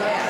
Yeah.